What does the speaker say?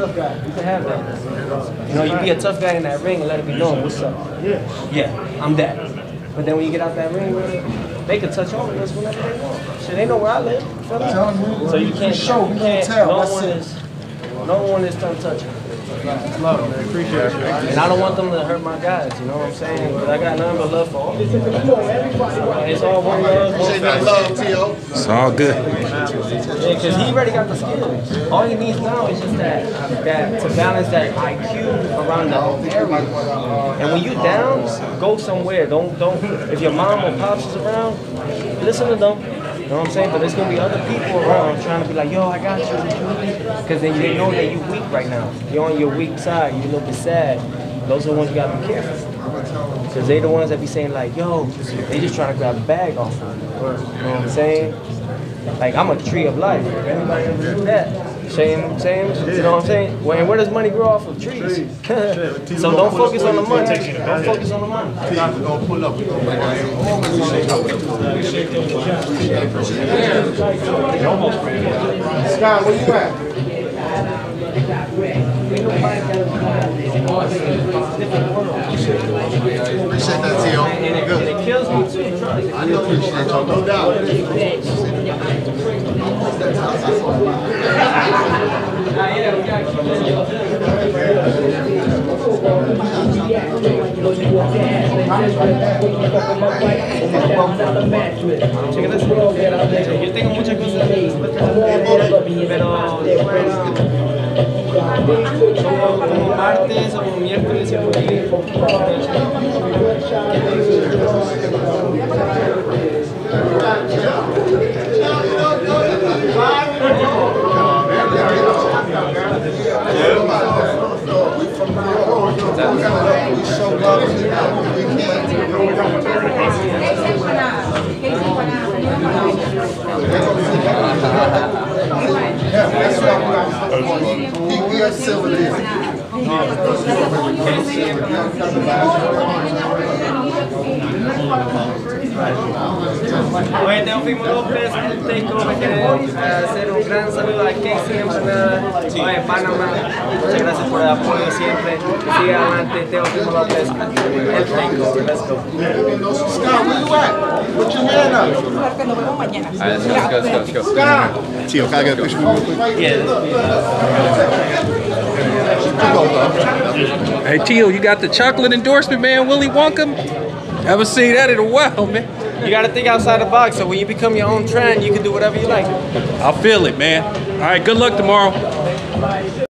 Tough guy. You can have that. You know, you be a tough guy in that ring and let it be known what's up. Yeah. Yeah, I'm that. But then when you get out that ring, they can touch all of us whenever they want. Shit, they know where I live. you feel me? Tell them we- So you can't show, you can't- tell, No one is, no one is untouchable. Love it, man. Appreciate you. And I don't want them to hurt my guys, you know what I'm saying? But I got nothing but love for all. of them. It's all one love. one Say that love, T.O. It's all good. Because he already got the skills. All he needs now is just that, that to balance that IQ around the area. And when you down, go somewhere. Don't don't. If your mom or pops is around, listen to them. You know what I'm saying? But there's gonna be other people around trying to be like, yo, I got you. Because then they know that you're weak right now. You're on your weak side. You're bit sad. Those are the ones you gotta be careful. Because they're the ones that be saying like, yo, they just trying to grab a bag off. of you. You know what I'm saying? Like I'm a tree of life. Anybody ever do that, same, same. You know what I'm saying? Well, and where does money grow off of trees? so don't focus on the money. Don't focus on the money. We're gonna pull up. We're gonna make Scott, where you at? Appreciate that, T.O. And it, and it kills me too. I appreciate you, no doubt. Yo tengo muchas cosas, pero después, como, como martes o como miércoles se That's seven me quiere hacer un gran saludo a Casey Empanada, Panamá. Muchas gracias por el apoyo siempre. Sigan adelante, Teo el técnico. Let's go. You at? Hand up. Suerte, nos vemos mañana. let's go, let's go, let's go. Scott! T.O., can I get a picture with you? Hey, Tio, you got the chocolate endorsement, man. Willy Wonka. Haven't seen that in a while, man. You gotta think outside the box, so when you become your own trend, you can do whatever you like. I feel it, man. All right, good luck tomorrow.